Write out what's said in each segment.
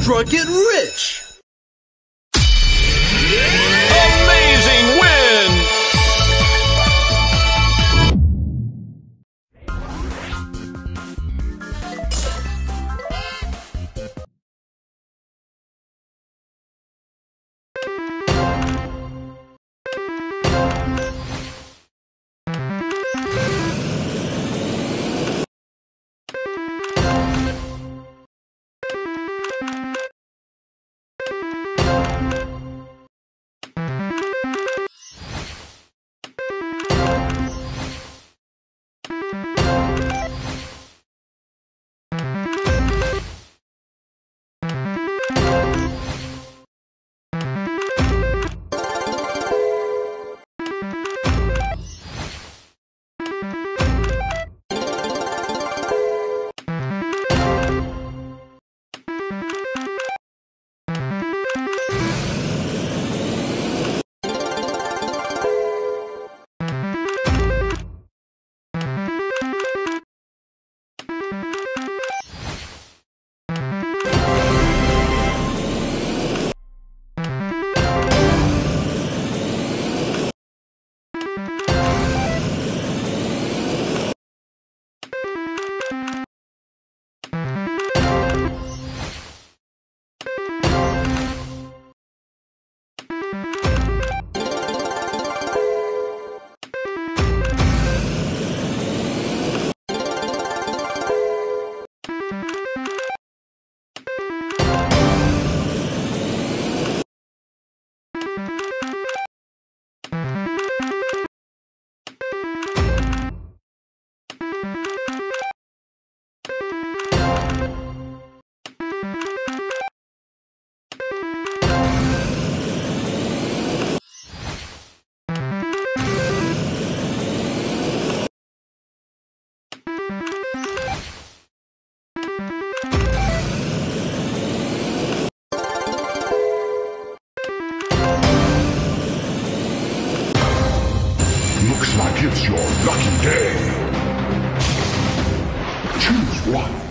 struck and rich! It's your lucky day. Choose one.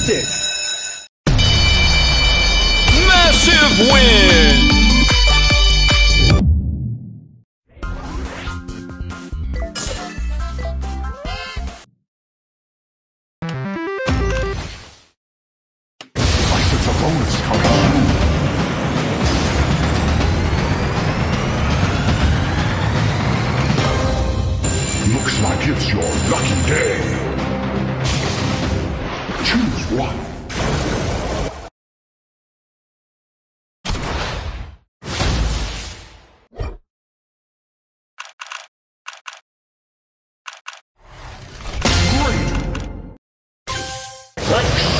Fantastic! Massive win! I sense a bonus coming through. Looks like it's your lucky day. Thanks.